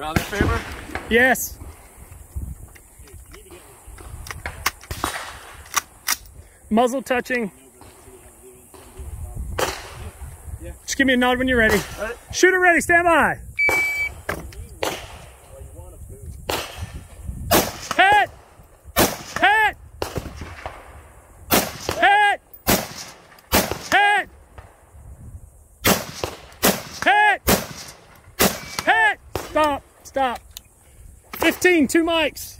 Round in favor? Yes. Muzzle touching. Just give me a nod when you're ready. Shooter ready, stand by. Stop, stop. 15, two mics.